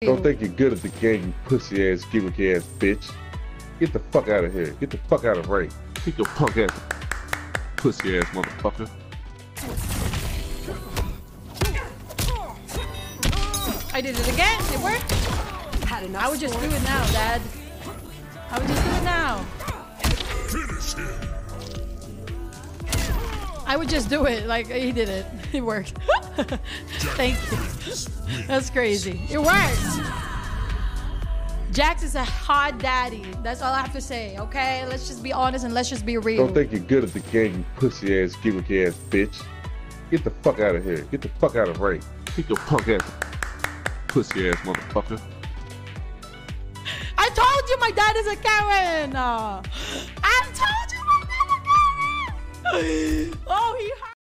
Don't think you're good at the game, you pussy ass, gimmick ass bitch. Get the fuck out of here. Get the fuck out of ring. Get your punk ass, pussy ass motherfucker. I did it again. It worked. Had enough I would just do it now, Dad. I would just do it now. I would just do it. Like he did it. It worked. Thank you. That's crazy. It worked. Jax is a hot daddy. That's all I have to say. Okay, let's just be honest and let's just be real. Don't think you're good at the game, you pussy ass, gimmick ass bitch. Get the fuck out of here. Get the fuck out of ring. Get your punk ass, pussy ass motherfucker. I told you my dad is a Karen. I told you my dad is a Karen.